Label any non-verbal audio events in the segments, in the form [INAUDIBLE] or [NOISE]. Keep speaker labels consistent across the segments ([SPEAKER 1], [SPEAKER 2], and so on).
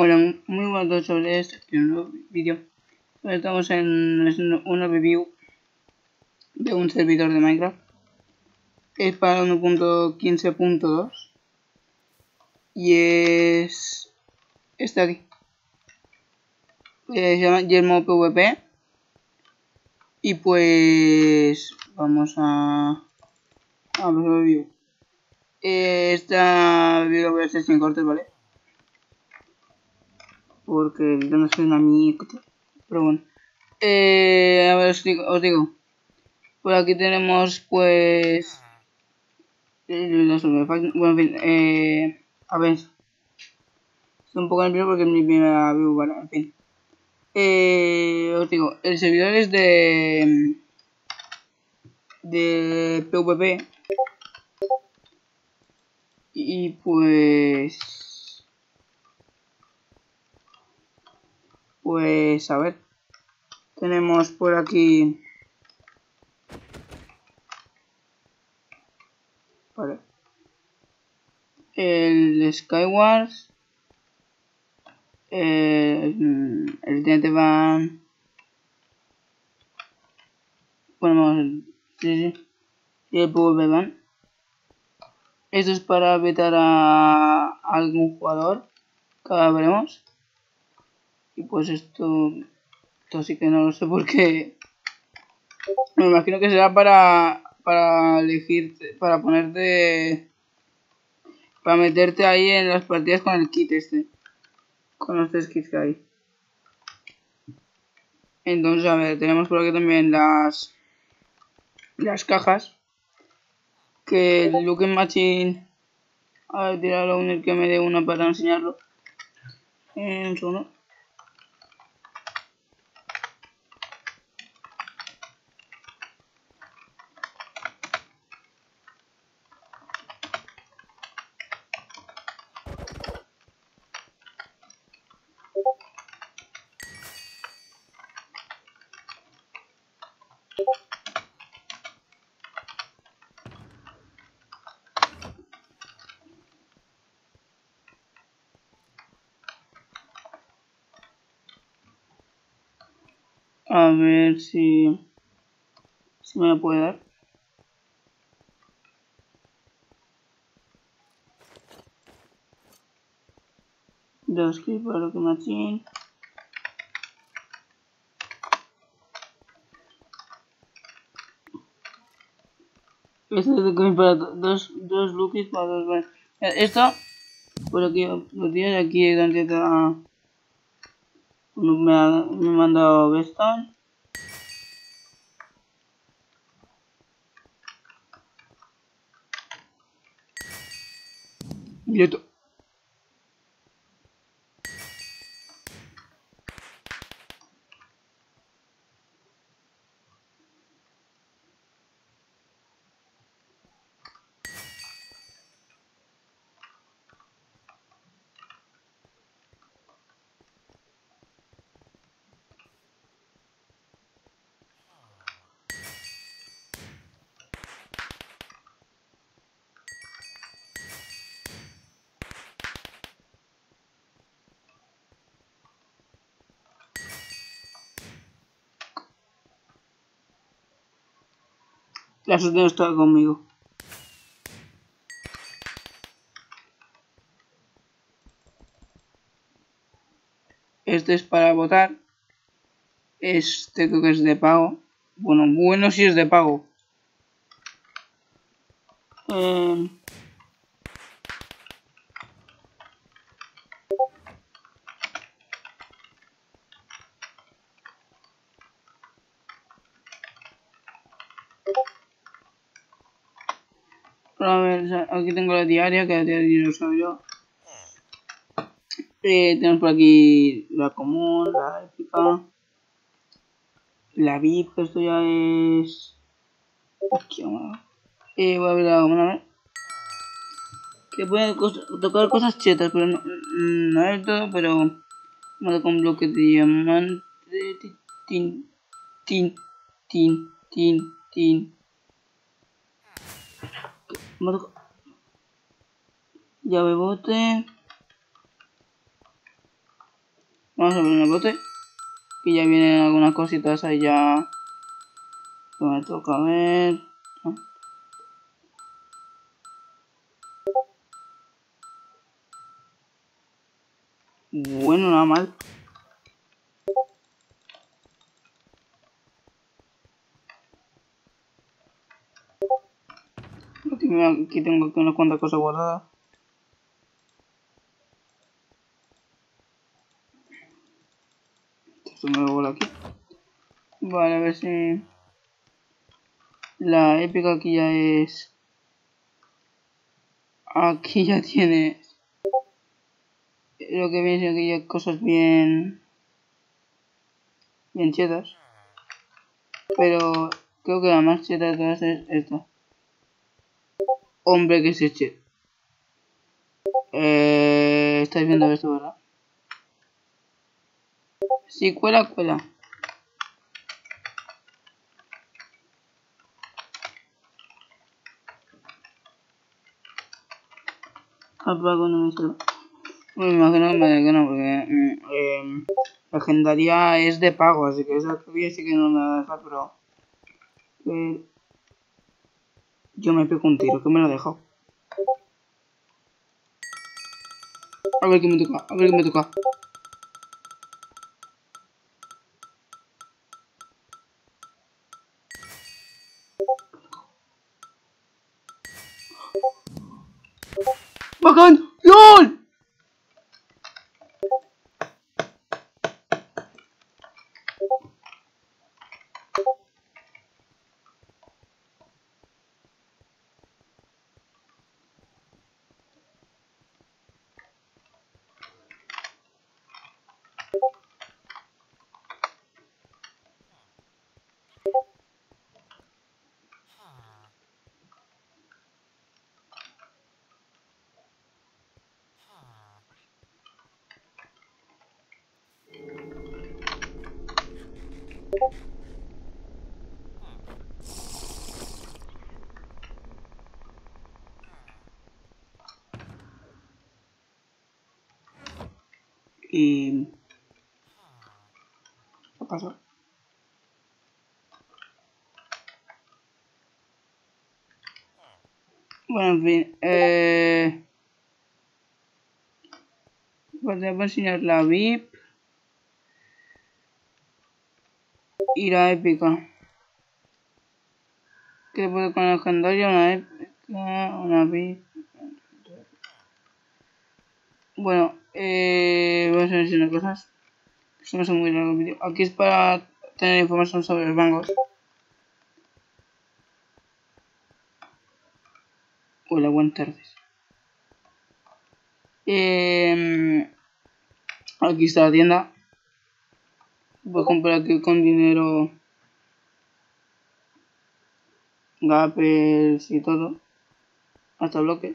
[SPEAKER 1] Hola, muy buenas todos sobre este nuevo vídeo. Estamos en una review de un servidor de Minecraft. Es para 1.15.2 y es este aquí. Eh, se llama Yermo PvP y pues vamos a a review. Eh, esta review lo voy a hacer sin cortes, ¿vale? Porque yo no soy una mierda. Pero bueno. Eh, a ver, os digo, os digo. Por aquí tenemos, pues... Bueno, en fin, eh, a ver. Estoy un poco nervioso porque es mi primera view, bueno, en fin. Eh, os digo, el servidor es de... De PvP. Y pues... Pues a ver. Tenemos por aquí... Vale. El Skywars. El, el Diente Van. Ponemos... Sí, sí. Y el PvP Van. Esto es para vetar a algún jugador. Que ahora veremos. Y pues esto, esto sí que no lo sé porque me imagino que será para, para elegir, para ponerte, para meterte ahí en las partidas con el kit este, con los tres kits que hay. Entonces, a ver, tenemos por aquí también las las cajas que el Looking Machine a ver, tirarlo un que me dé una para enseñarlo en su A ver si, si me puede dar. Dos para que machine. Este es el para dos, dos lookies para dos. Esto, por aquí lo tienes aquí donde está me ha, me mandado Beston. Y La suerte no conmigo. Este es para votar. Este creo que es de pago. Bueno, bueno si es de pago. Eh... A ver, aquí tengo la diaria, que la diaria soy yo. Eh, tenemos por aquí la común, la épica. La VIP, que esto ya es... Eh, voy a ver la común, a ver. Que puede tocar cosas chetas, pero no, no es todo, pero... Me con bloque de diamante. Tin, tin, tin, tin, tin. Llave bote. Vamos a abrir el bote. Que ya vienen algunas cositas ahí ya. Que me toca ver. Bueno, nada mal. Aquí tengo aquí unas cuantas cosas guardadas. Esto me lo aquí. Vale, a ver si... La épica aquí ya es... Aquí ya [LAUGHS] tiene... Lo que viene siendo aquí ya cosas bien... Bien chetas. Pero creo que la más cheta de todas es esta hombre que se eche. Eh, Estáis viendo esto, ¿verdad? Si cuela, cuela. Apago no me sale. Me imagino que no, porque mm, eh, legendaria es de pago, así que esa sí que no me va a dejar, pero... pero yo me pego un tiro, que me lo ha dejado. A ver qué me toca, a ver qué me toca. ¡Bacán! Y... ¿Qué pasó? Bueno, en fin, eh... A enseñar la VIP. La épica. Que puedo con la legendaria, una épica, una. Bueno, eh, voy a enseñar cosas. Esto no es muy largo el vídeo. Aquí es para tener información sobre los bancos. Hola, buenas tardes. Eh, aquí está la tienda. Voy a comprar aquí con dinero gapes y todo. Hasta bloques.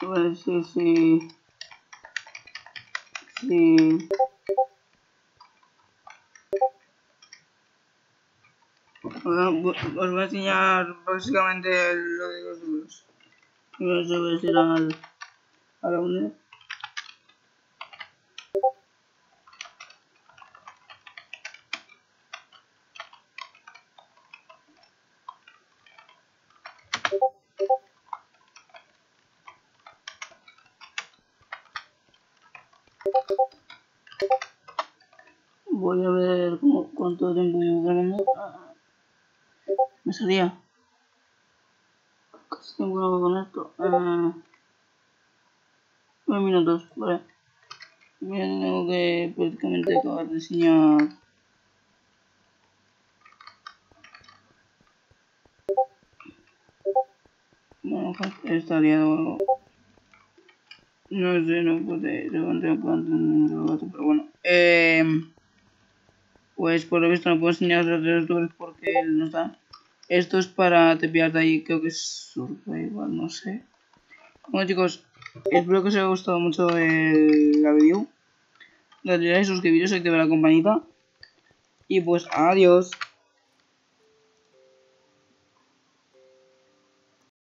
[SPEAKER 1] A ver si, si, si os voy a enseñar básicamente lo de los números. Voy a decir al, a la unidad. Voy a ver cómo, cuánto tiempo llevo grabando. Me salía. Casi tengo con esto. Eh, 9 minutos, vale. Tengo que prácticamente acabar de enseñar. Bueno, estaría No sé, no puede, no puedo pero bueno. Eh, pues por lo visto no puedo enseñar los youtubers porque él no está. Esto es para tepear de ahí, creo que es igual no sé. Bueno chicos, espero que os haya gustado mucho el, la video. Dale like, suscribiros, activar la campanita. Y pues adiós.